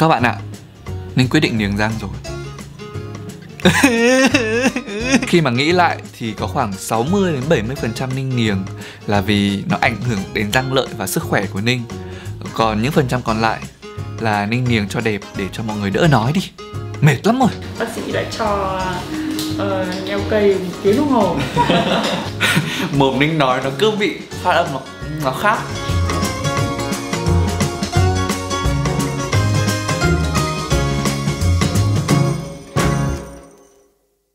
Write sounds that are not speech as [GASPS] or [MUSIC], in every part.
Các bạn ạ, Ninh quyết định niềng răng rồi [LAUGHS] Khi mà nghĩ lại thì có khoảng 60 đến 70% Ninh niềng là vì nó ảnh hưởng đến răng lợi và sức khỏe của Ninh. Còn những phần trăm còn lại là Ninh niềng cho đẹp để cho mọi người đỡ nói đi. Mệt lắm rồi. Bác sĩ đã cho uh, nheo cây một tiếng đồng hồ. [LAUGHS] Mồm Ninh nói nó cứ bị phát âm nó, nó khác.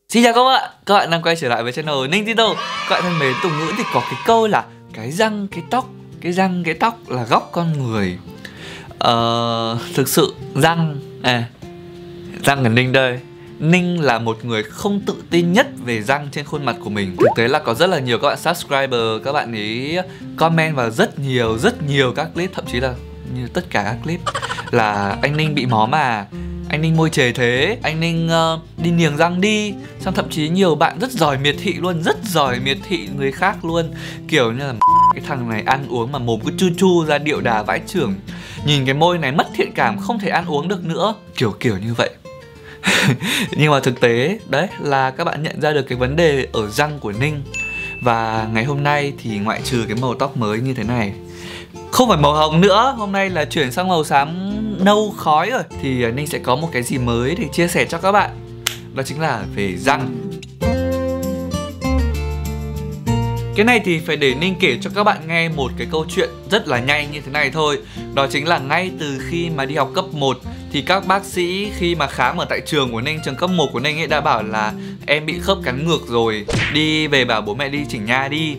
Xin chào các bạn, các bạn đang quay trở lại với channel Ninh Tito Các bạn thân mến, tục ngữ thì có cái câu là Cái răng, cái tóc, cái răng, cái tóc là góc con người. Ờ, thực sự răng, à, răng của Ninh đây. Ninh là một người không tự tin nhất về răng trên khuôn mặt của mình. Thực tế là có rất là nhiều các bạn subscriber Các bạn ấy comment vào rất nhiều, rất nhiều các clip Thậm chí là như tất cả các clip Là anh Ninh bị mó mà anh Ninh môi trề thế. Anh Ninh uh, đi niềng răng đi. Xong thậm chí nhiều bạn rất giỏi miệt thị luôn rất giỏi miệt thị người khác luôn. Kiểu như là [LAUGHS] cái thằng này ăn uống mà mồm cứ chu chu ra điệu đà vãi trưởng nhìn cái môi này mất thiện cảm không thể ăn uống được nữa. Kiểu kiểu như vậy. [LAUGHS] Nhưng mà thực tế đấy là các bạn nhận ra được cái vấn đề ở răng của ninh. Và ngày hôm nay thì ngoại trừ cái màu tóc mới như thế này không phải màu hồng nữa hôm nay là chuyển sang màu xám nâu khói rồi. Thì à, ninh sẽ có một cái gì mới để chia sẻ cho các bạn. Đó chính là về răng. Cái này thì phải để Ninh kể cho các bạn nghe một cái câu chuyện rất là nhanh như thế này thôi. Đó chính là ngay từ khi mà đi học cấp 1 Thì các bác sĩ khi mà khám ở tại trường của Ninh, trường cấp 1 của Ninh ấy đã bảo là Em bị khớp cắn ngược rồi, đi về bảo bố mẹ đi chỉnh nha đi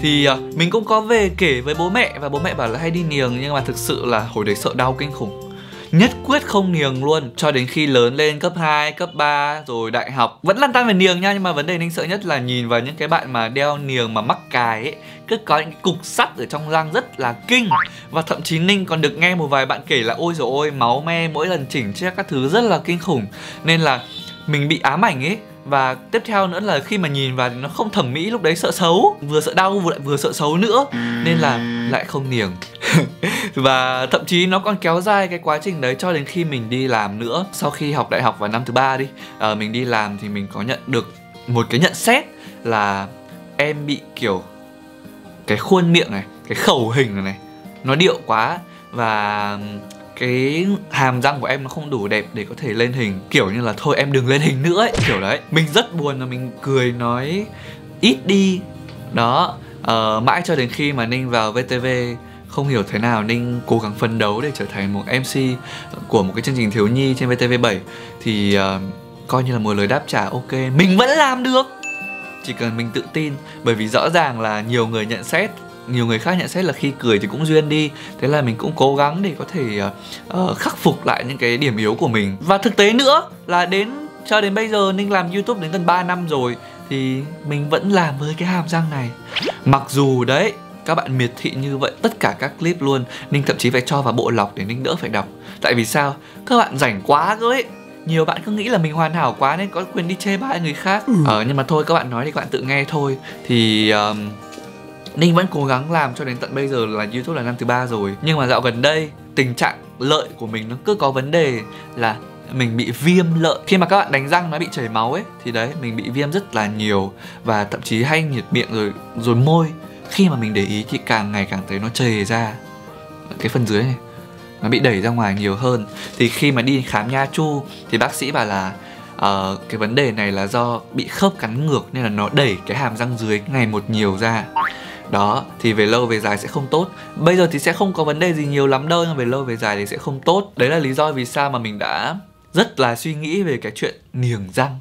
thì uh, mình cũng có về kể với bố mẹ và bố mẹ bảo là hay đi niềng nhưng mà thực sự là hồi đấy sợ đau kinh khủng. Nhất quyết không niềng luôn cho đến khi lớn lên cấp 2, cấp 3 rồi đại học. Vẫn lăn tăn về niềng nha nhưng mà vấn đề ninh sợ nhất là nhìn vào những cái bạn mà đeo niềng mà mắc cài ấy cứ có những cục sắt ở trong răng rất là kinh. Và thậm chí ninh còn được nghe một vài bạn kể là ôi rồi ôi máu me mỗi lần chỉnh chiếc các thứ rất là kinh khủng. Nên là mình bị ám ảnh ấy và tiếp theo nữa là khi mà nhìn vào thì nó không thẩm mỹ lúc đấy sợ xấu vừa sợ đau vừa lại vừa sợ xấu nữa nên là lại không niềng. [LAUGHS] Và thậm chí nó còn kéo dài cái quá trình đấy cho đến khi mình đi làm nữa. Sau khi học đại học vào năm thứ ba đi uh, mình đi làm thì mình có nhận được một cái nhận xét là em bị kiểu cái khuôn miệng này cái khẩu hình này, này nó điệu quá. Và cái hàm răng của em nó không đủ đẹp để có thể lên hình. Kiểu như là thôi em đừng lên hình nữa ấy kiểu đấy. Mình rất buồn là mình cười nói ít đi. Đó uh, mãi cho đến khi mà ninh vào vtv không hiểu thế nào ninh cố gắng phấn đấu để trở thành một mc của một cái chương trình thiếu nhi trên vtv 7 thì uh, coi như là một lời đáp trả ok. Mình vẫn làm được. Chỉ cần mình tự tin bởi vì rõ ràng là nhiều người nhận xét nhiều người khác nhận xét là khi cười thì cũng duyên đi. Thế là mình cũng cố gắng để có thể uh, khắc phục lại những cái điểm yếu của mình. Và thực tế nữa là đến cho đến bây giờ ninh làm youtube đến gần 3 năm rồi thì mình vẫn làm với cái hàm răng này. Mặc dù đấy các bạn miệt thị như vậy tất cả các clip luôn ninh thậm chí phải cho vào bộ lọc để ninh đỡ phải đọc. Tại vì sao? Các bạn rảnh quá cơ ấy. Nhiều bạn cứ nghĩ là mình hoàn hảo quá nên có quyền đi chê bai người khác. Ừ. ờ nhưng mà thôi các bạn nói thì các bạn tự nghe thôi. Thì um, Ninh vẫn cố gắng làm cho đến tận bây giờ là YouTube là năm thứ ba rồi. Nhưng mà dạo gần đây tình trạng lợi của mình nó cứ có vấn đề là mình bị viêm lợi. Khi mà các bạn đánh răng nó bị chảy máu ấy thì đấy mình bị viêm rất là nhiều và thậm chí hay nhiệt miệng rồi rồi môi. Khi mà mình để ý thì càng ngày càng thấy nó chề ra. Cái phần dưới này nó bị đẩy ra ngoài nhiều hơn. Thì khi mà đi khám nha chu thì bác sĩ bảo là uh, cái vấn đề này là do bị khớp cắn ngược nên là nó đẩy cái hàm răng dưới ngày một nhiều ra đó, thì về lâu về dài sẽ không tốt. Bây giờ thì sẽ không có vấn đề gì nhiều lắm đâu, nhưng về lâu về dài thì sẽ không tốt. Đấy là lý do vì sao mà mình đã rất là suy nghĩ về cái chuyện niềng răng.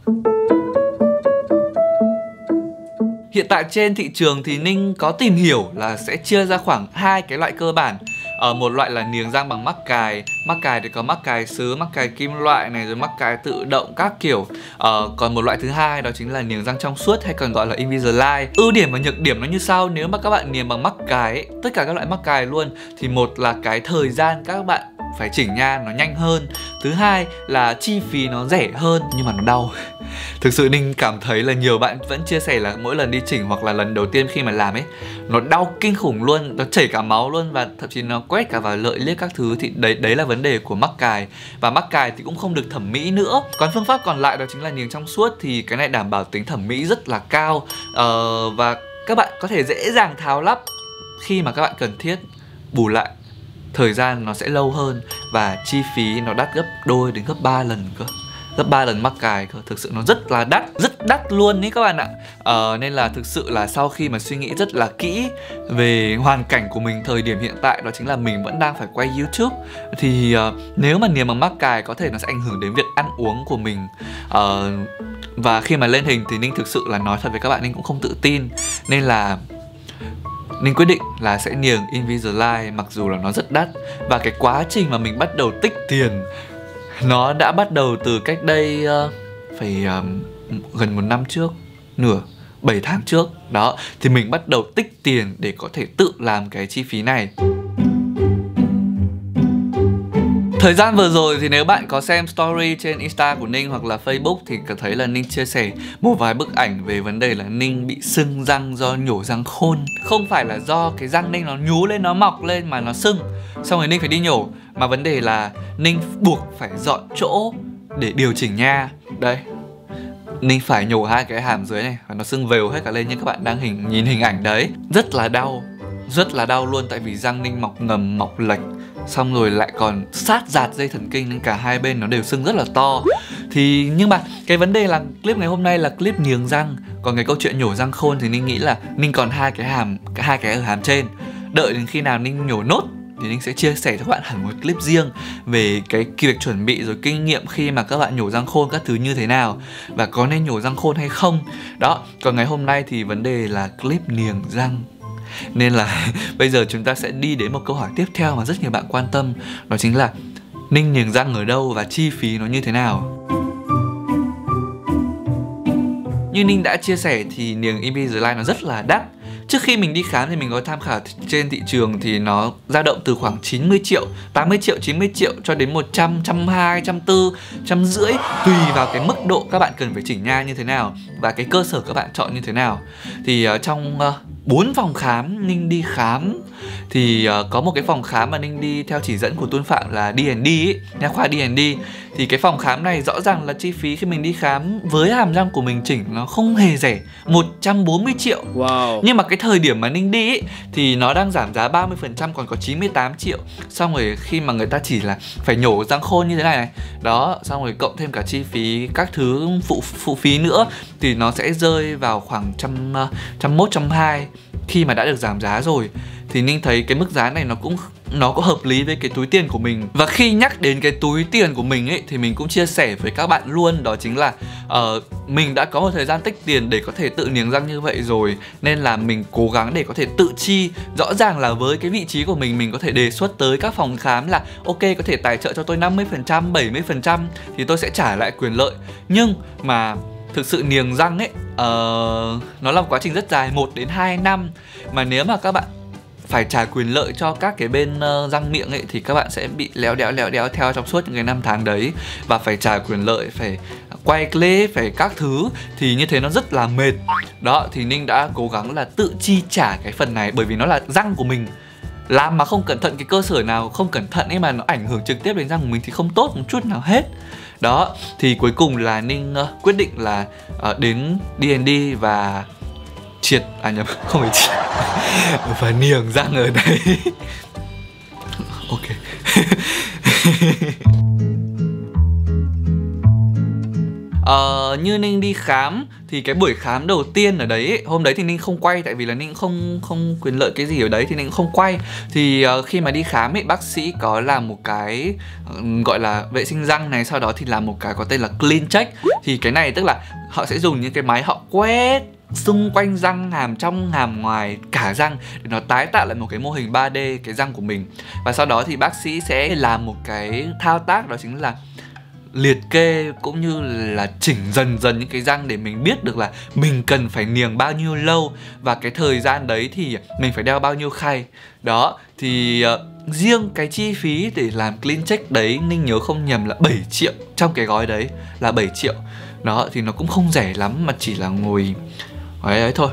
Hiện tại trên thị trường thì Ninh có tìm hiểu là sẽ chia ra khoảng hai cái loại cơ bản ở một loại là niềng răng bằng mắc cài. Mắc cài thì có mắc cài sứ mắc cài kim loại này rồi mắc cài tự động các kiểu. Ờ, còn một loại thứ hai đó chính là niềng răng trong suốt hay còn gọi là Invisalign. Ưu điểm và nhược điểm nó như sau nếu mà các bạn niềng bằng mắc cài tất cả các loại mắc cài luôn thì một là cái thời gian các bạn phải chỉnh nha nó nhanh hơn. Thứ hai là chi phí nó rẻ hơn nhưng mà nó đau. [LAUGHS] Thực sự ninh cảm thấy là nhiều bạn vẫn chia sẻ là mỗi lần đi chỉnh hoặc là lần đầu tiên khi mà làm ấy nó đau kinh khủng luôn nó chảy cả máu luôn và thậm chí nó quét cả vào lợi liếc các thứ. Thì đấy đấy là vấn đề của mắc cài. Và mắc cài thì cũng không được thẩm mỹ nữa. Còn phương pháp còn lại đó chính là niềng trong suốt thì cái này đảm bảo tính thẩm mỹ rất là cao. Ờ, và các bạn có thể dễ dàng tháo lắp khi mà các bạn cần thiết. Bù lại thời gian nó sẽ lâu hơn và chi phí nó đắt gấp đôi đến gấp 3 lần cơ. Gấp 3 lần mắc cài cơ. Thực sự nó rất là đắt rất đắt luôn ý các bạn ạ. Ờ, nên là thực sự là sau khi mà suy nghĩ rất là kỹ về hoàn cảnh của mình thời điểm hiện tại đó chính là mình vẫn đang phải quay youtube thì uh, nếu mà niềm bằng mắc cài có thể nó sẽ ảnh hưởng đến việc ăn uống của mình. Uh, và khi mà lên hình thì ninh thực sự là nói thật với các bạn ninh cũng không tự tin. Nên là mình quyết định là sẽ niềng Invisalign mặc dù là nó rất đắt. Và cái quá trình mà mình bắt đầu tích tiền Nó đã bắt đầu từ cách đây uh, phải uh, gần một năm trước Nửa 7 tháng trước. Đó, thì mình bắt đầu tích tiền để có thể tự làm cái chi phí này. Thời gian vừa rồi thì nếu bạn có xem story trên Insta của Ninh hoặc là Facebook thì có thấy là Ninh chia sẻ một vài bức ảnh về vấn đề là Ninh bị sưng răng do nhổ răng khôn. Không phải là do cái răng Ninh nó nhú lên, nó mọc lên mà nó sưng. Xong rồi Ninh phải đi nhổ mà vấn đề là Ninh buộc phải dọn chỗ để điều chỉnh nha. Đây. Ninh phải nhổ hai cái hàm dưới này và nó sưng vèo hết cả lên như các bạn đang hình, nhìn hình ảnh đấy. Rất là đau. Rất là đau luôn tại vì răng Ninh mọc ngầm, mọc lệch xong rồi lại còn sát giạt dây thần kinh nên cả hai bên nó đều sưng rất là to. Thì nhưng mà cái vấn đề là clip ngày hôm nay là clip niềng răng còn cái câu chuyện nhổ răng khôn thì ninh nghĩ là ninh còn hai cái hàm hai cái ở hàm trên. Đợi đến khi nào ninh nhổ nốt thì Ninh sẽ chia sẻ cho các bạn hẳn một clip riêng về cái việc chuẩn bị rồi kinh nghiệm khi mà các bạn nhổ răng khôn các thứ như thế nào và có nên nhổ răng khôn hay không. Đó, còn ngày hôm nay thì vấn đề là clip niềng răng nên là [LAUGHS] bây giờ chúng ta sẽ đi đến một câu hỏi tiếp theo mà rất nhiều bạn quan tâm. Đó chính là, ninh niềng răng ở đâu và chi phí nó như thế nào? Như ninh đã chia sẻ thì niềng Invisalign nó rất là đắt. Trước khi mình đi khám thì mình có tham khảo trên thị trường thì nó dao động từ khoảng 90 triệu, 80 triệu, 90 triệu cho đến 100, 120, 140, 150 tùy vào cái mức độ các bạn cần phải chỉnh nha như thế nào và cái cơ sở các bạn chọn như thế nào. Thì uh, trong uh, 4 phòng khám Ninh đi khám thì uh, có một cái phòng khám mà Ninh đi theo chỉ dẫn của Tuân Phạm là D&D nha khoa D&D thì cái phòng khám này rõ ràng là chi phí khi mình đi khám với hàm răng của mình chỉnh nó không hề rẻ 140 triệu wow. nhưng mà cái thời điểm mà Ninh đi ấy, thì nó đang giảm giá 30% còn có 98 triệu. Xong rồi khi mà người ta chỉ là phải nhổ răng khôn như thế này này. Đó xong rồi cộng thêm cả chi phí các thứ phụ phụ phí nữa thì nó sẽ rơi vào khoảng trăm ờ, trăm mốt trăm hai khi mà đã được giảm giá rồi. Thì ninh thấy cái mức giá này nó cũng nó có hợp lý với cái túi tiền của mình. Và khi nhắc đến cái túi tiền của mình ấy thì mình cũng chia sẻ với các bạn luôn đó chính là uh, mình đã có một thời gian tích tiền để có thể tự niềng răng như vậy rồi nên là mình cố gắng để có thể tự chi. Rõ ràng là với cái vị trí của mình mình có thể đề xuất tới các phòng khám là ok có thể tài trợ cho tôi 50% 70% thì tôi sẽ trả lại quyền lợi. Nhưng mà thực sự niềng răng ấy uh, nó là một quá trình rất dài 1 đến 2 năm. Mà nếu mà các bạn phải trả quyền lợi cho các cái bên uh, răng miệng ấy thì các bạn sẽ bị léo đéo léo đéo theo trong suốt những cái năm tháng đấy. Và phải trả quyền lợi phải quay clip phải các thứ thì như thế nó rất là mệt. Đó thì ninh đã cố gắng là tự chi trả cái phần này bởi vì nó là răng của mình. Làm mà không cẩn thận cái cơ sở nào không cẩn thận ấy mà nó ảnh hưởng trực tiếp đến răng của mình thì không tốt một chút nào hết đó thì cuối cùng là ninh uh, quyết định là uh, đến D&D và triệt à nhầm [LAUGHS] không phải triệt [LAUGHS] và niềng răng ở đây. [LAUGHS] Ok. Uh, như ninh đi khám thì cái buổi khám đầu tiên ở đấy ấy, hôm đấy thì ninh không quay tại vì là ninh không không quyền lợi cái gì ở đấy thì ninh không quay. Thì uh, khi mà đi khám ấy bác sĩ có làm một cái uh, gọi là vệ sinh răng này sau đó thì làm một cái có tên là clean check. Thì cái này tức là họ sẽ dùng những cái máy họ quét xung quanh răng hàm trong hàm ngoài cả răng để nó tái tạo lại một cái mô hình 3D cái răng của mình. Và sau đó thì bác sĩ sẽ làm một cái thao tác đó chính là liệt kê cũng như là chỉnh dần dần những cái răng để mình biết được là mình cần phải niềng bao nhiêu lâu. Và cái thời gian đấy thì mình phải đeo bao nhiêu khay. Đó thì uh, riêng cái chi phí để làm clean check đấy ninh nhớ không nhầm là 7 triệu trong cái gói đấy là 7 triệu. Đó thì nó cũng không rẻ lắm mà chỉ là ngồi ấy ấy thôi.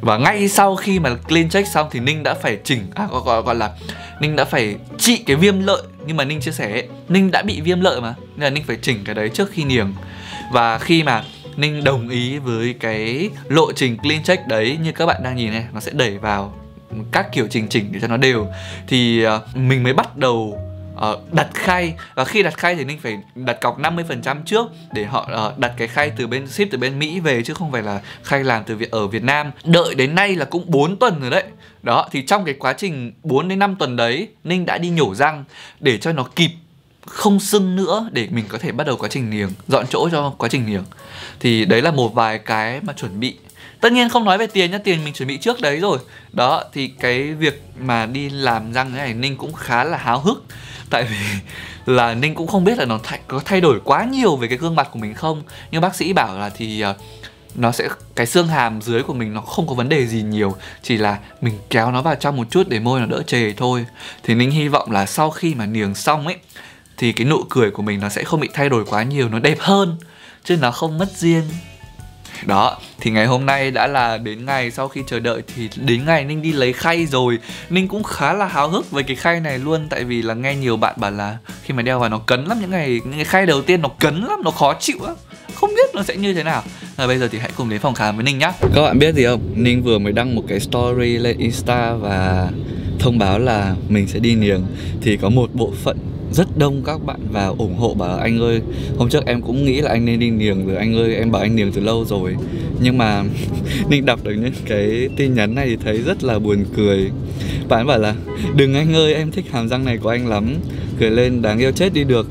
Và ngay sau khi mà clean check xong thì ninh đã phải chỉnh à gọi gọi, gọi là ninh đã phải trị cái viêm lợi nhưng mà ninh chia sẻ ấy, ninh đã bị viêm lợi mà nên là ninh phải chỉnh cái đấy trước khi niềng. Và khi mà ninh đồng ý với cái lộ trình clean check đấy như các bạn đang nhìn này nó sẽ đẩy vào các kiểu chỉnh chỉnh để cho nó đều thì ờ, mình mới bắt đầu uh, đặt khay. Và khi đặt khay thì ninh phải đặt cọc 50% trước để họ uh, đặt cái khay từ bên ship từ bên Mỹ về chứ không phải là khay làm từ việc ở Việt Nam. Đợi đến nay là cũng 4 tuần rồi đấy. Đó thì trong cái quá trình 4 đến 5 tuần đấy ninh đã đi nhổ răng để cho nó kịp không sưng nữa để mình có thể bắt đầu quá trình niềng dọn chỗ cho quá trình niềng thì đấy là một vài cái mà chuẩn bị tất nhiên không nói về tiền nhá tiền mình chuẩn bị trước đấy rồi. Đó thì cái việc mà đi làm răng thế này ninh cũng khá là háo hức. Tại vì [LAUGHS] là ninh cũng không biết là nó thay, có thay đổi quá nhiều về cái gương mặt của mình không. Nhưng bác sĩ bảo là thì uh, nó sẽ cái xương hàm dưới của mình nó không có vấn đề gì nhiều. Chỉ là mình kéo nó vào trong một chút để môi nó đỡ chề thôi. Thì ninh hy vọng là sau khi mà niềng xong ấy thì cái nụ cười của mình nó sẽ không bị thay đổi quá nhiều nó đẹp hơn. Chứ nó không mất riêng đó, thì ngày hôm nay đã là đến ngày sau khi chờ đợi thì đến ngày ninh đi lấy khay rồi. Ninh cũng khá là háo hức với cái khay này luôn, tại vì là nghe nhiều bạn bảo là khi mà đeo vào nó cấn lắm, những ngày, những cái khay đầu tiên nó cấn lắm, nó khó chịu lắm không biết nó sẽ như thế nào. Và bây giờ thì hãy cùng đến phòng khám với ninh nhá. Các bạn biết gì không? Ninh vừa mới đăng một cái story lên insta và thông báo là mình sẽ đi niềng thì có một bộ phận rất đông các bạn vào ủng hộ bảo anh ơi hôm trước em cũng nghĩ là anh nên đi niềng rồi anh ơi em bảo anh niềng từ lâu rồi. Nhưng mà [LAUGHS] ninh đọc được những cái tin nhắn này thì thấy rất là buồn cười. Bạn bảo là đừng anh ơi em thích hàm răng này của anh lắm cười lên đáng yêu chết đi được.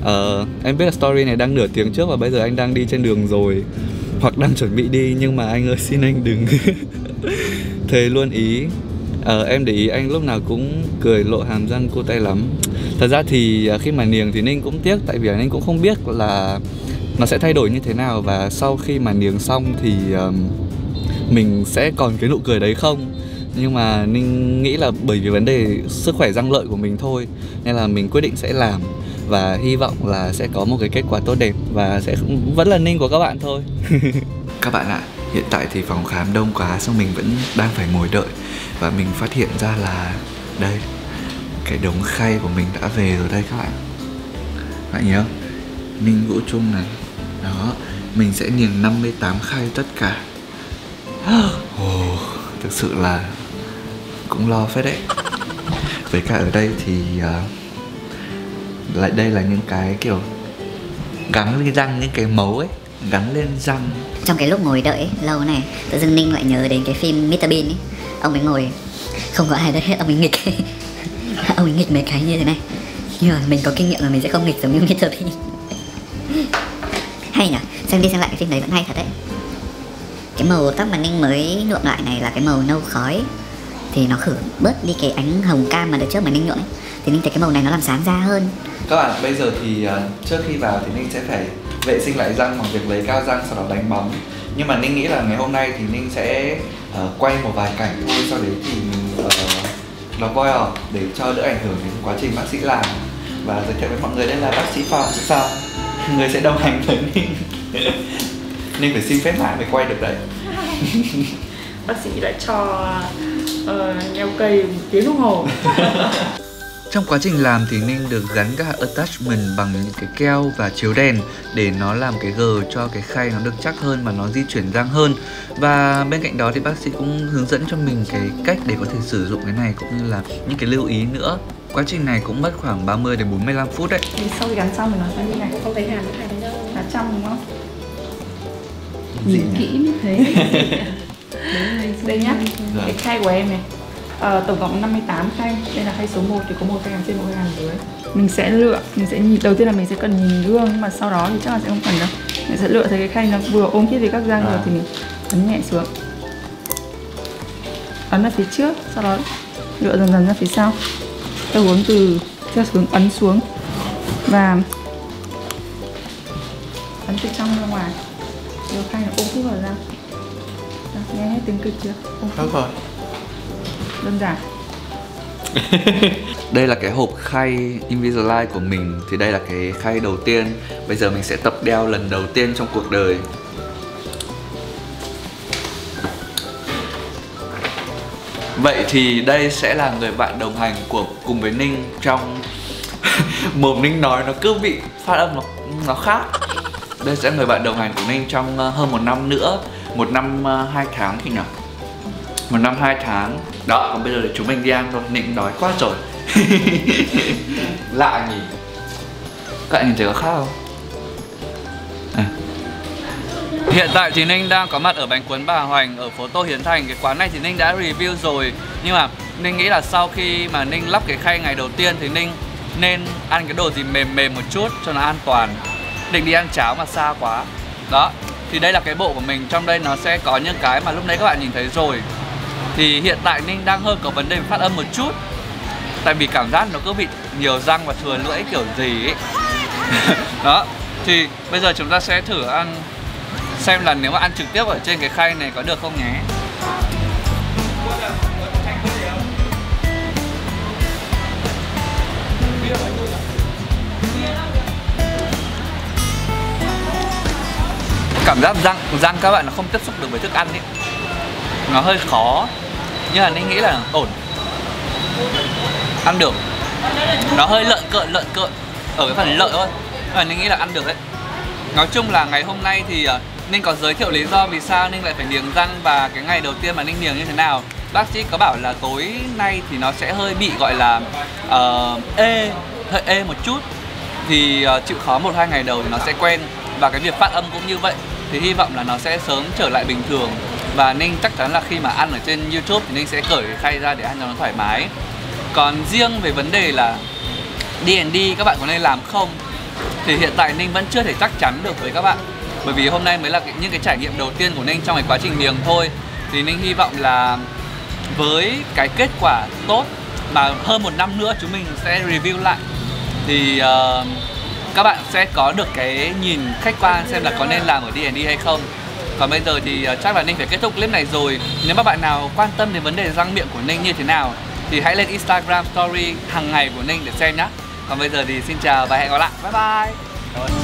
Uh, em biết là story này đang nửa tiếng trước và bây giờ anh đang đi trên đường rồi hoặc đang chuẩn bị đi nhưng mà anh ơi [LAUGHS] xin anh đừng. [LAUGHS] Thế luôn ý uh, em để ý anh lúc nào cũng cười lộ hàm răng cô tay lắm. Thật ra thì à, khi mà niềng thì ninh cũng tiếc tại vì ninh cũng không biết là nó sẽ thay đổi như thế nào. Và sau khi mà niềng xong thì um, mình sẽ còn cái nụ cười đấy không? Nhưng mà ninh nghĩ là bởi vì vấn đề sức khỏe răng lợi của mình thôi nên là mình quyết định sẽ làm. Và hy vọng là sẽ có một cái kết quả tốt đẹp và sẽ vẫn là ninh của các bạn thôi. [LAUGHS] Các bạn ạ hiện tại thì phòng khám đông quá xong mình vẫn đang phải ngồi đợi và mình phát hiện ra là đây cái đống khay của mình đã về rồi đây các bạn. Các bạn nhớ ninh vũ trung này. Đó mình sẽ niềng 58 khay tất cả. [GASPS] Oh, thực sự là cũng lo phết đấy. Với cả ở đây thì uh, lại đây là những cái kiểu gắn đi răng những cái mấu ấy gắn lên răng. Trong cái lúc ngồi đợi ấy, lâu này tự dưng ninh lại nhớ đến cái phim Mr Bean ấy. Ông ấy ngồi không có ai đợi hết ông ấy nghịch. [LAUGHS] Ông ấy nghịch mấy cái như thế này. Nhưng mà mình có kinh nghiệm là mình sẽ không nghịch giống như Mr Bean. Hay nhỉ xem đi xem lại cái phim đấy vẫn hay thật đấy. Cái màu tóc mà ninh mới nhuộm lại này là cái màu nâu khói. Thì nó khử bớt đi cái ánh hồng cam mà đợt trước mà ninh nhuộm ấy. Thì ninh thấy cái màu này nó làm sáng da hơn. Các bạn bây giờ thì uh, trước khi vào thì ninh sẽ phải vệ sinh lại răng bằng việc lấy cao răng sau đó đánh bóng. Nhưng mà ninh nghĩ là ngày hôm nay thì ninh sẽ uh, quay một vài cảnh thôi sau đấy thì mình uh, nó voi ở để cho đỡ ảnh hưởng đến quá trình bác sĩ làm. Và giới thiệu với mọi người đây là bác sĩ phòng phòng [LAUGHS] người sẽ đồng hành với ninh. [LAUGHS] Ninh phải xin phép lại mới quay được đấy. [LAUGHS] Bác sĩ đã cho uh, nheo cây một tiếng đồng hồ Trong quá trình làm thì Ninh được gắn các attachment bằng những cái keo và chiếu đèn để nó làm cái gờ cho cái khay nó được chắc hơn và nó di chuyển răng hơn và bên cạnh đó thì bác sĩ cũng hướng dẫn cho mình cái cách để có thể sử dụng cái này cũng như là những cái lưu ý nữa Quá trình này cũng mất khoảng 30 đến 45 phút đấy. Thì sau khi gắn xong thì nó sẽ như này, không thấy hàm cái đâu. Là trong đúng không? Nhìn kỹ mới thấy. [LAUGHS] đây, nhá. Cái khay của em này à, tổng cộng 58 khay đây là khay số 1 thì có một khay hàm trên một khay hàm dưới mình sẽ lựa mình sẽ nhìn đầu tiên là mình sẽ cần nhìn gương nhưng mà sau đó thì chắc là sẽ không cần đâu. Mình sẽ lựa thấy cái khay nó vừa ôm khít với các răng à. rồi thì mình ấn nhẹ xuống. Ấn ở phía trước sau đó lựa dần dần ra phía sau. Theo hướng từ theo hướng ấn xuống. Và ấn từ trong ra ngoài. Rồi khay nó ôm hút vào ra. Đó, nghe hết tiếng cực chưa? Ôm Hết rồi đơn giản [LAUGHS] Đây là cái hộp khay Invisalign của mình Thì đây là cái khay đầu tiên Bây giờ mình sẽ tập đeo lần đầu tiên trong cuộc đời Vậy thì đây sẽ là người bạn đồng hành của cùng với Ninh trong [LAUGHS] mồm Ninh nói nó cứ bị phát âm nó nó khác. Đây sẽ là người bạn đồng hành của Ninh trong ờ, hơn một năm nữa, một năm ờ, hai tháng thì nhỉ? Một năm hai tháng. Đó, còn bây giờ thì chúng mình đi ăn thôi. Ninh nói quá rồi. [LAUGHS] Lạ nhỉ? Các bạn nhìn thấy có khác không? À. Hiện tại thì Ninh đang có mặt ở bánh cuốn bà Hoành ở phố Tô Hiến Thành Cái quán này thì Ninh đã review rồi Nhưng mà Ninh nghĩ là sau khi mà Ninh lắp cái khay ngày đầu tiên Thì Ninh nên ăn cái đồ gì mềm mềm một chút cho nó an toàn Định đi ăn cháo mà xa quá Đó Thì đây là cái bộ của mình Trong đây nó sẽ có những cái mà lúc nãy các bạn nhìn thấy rồi thì hiện tại Ninh đang hơi có vấn đề về phát âm một chút. Tại vì cảm giác nó cứ bị nhiều răng và thừa lưỡi kiểu gì ấy [LAUGHS] Đó, Thì bây giờ chúng ta sẽ thử ăn, xem là nếu mà ăn trực tiếp ở trên cái khay này có được không nhé. Cảm giác răng răng các bạn nó không tiếp xúc được với thức ăn ấy nó hơi khó nhưng mà anh nghĩ là ổn. Ăn được. Nó hơi lợn cợn lợn cợn. Ở cái phần lợi thôi. Nhưng mà nghĩ là ăn được đấy. Nói chung là ngày hôm nay thì ờ, Ninh có giới thiệu lý do vì sao Ninh lại phải niềng răng và cái ngày đầu tiên mà Ninh niềng như thế nào. Bác sĩ có bảo là tối nay thì nó sẽ hơi bị gọi là uh, ê, hơi ê một chút. Thì uh, chịu khó một hai ngày đầu thì nó sẽ quen. Và cái việc phát âm cũng như vậy. Thì hy vọng là nó sẽ sớm trở lại bình thường. Và Ninh chắc chắn là khi mà ăn ở trên Youtube thì Ninh sẽ cởi khay ra để ăn cho nó thoải mái. Còn riêng về vấn đề là D&D các bạn có nên làm không? Thì hiện tại Ninh vẫn chưa thể chắc chắn được với các bạn. Bởi vì hôm nay mới là những cái trải nghiệm đầu tiên của Ninh trong cái quá trình miếng thôi. Thì Ninh hy vọng là với cái kết quả tốt mà hơn một năm nữa chúng mình sẽ review lại thì uh, các bạn sẽ có được cái nhìn khách quan xem là có nên làm ở D&D hay không còn bây giờ thì à, chắc là Ninh phải kết thúc clip này rồi. Nếu mà bạn nào quan tâm đến vấn đề răng miệng của Ninh như thế nào thì hãy lên Instagram story hàng ngày của Ninh để xem nhé còn bây giờ thì xin chào và hẹn gặp lại. Bye bye.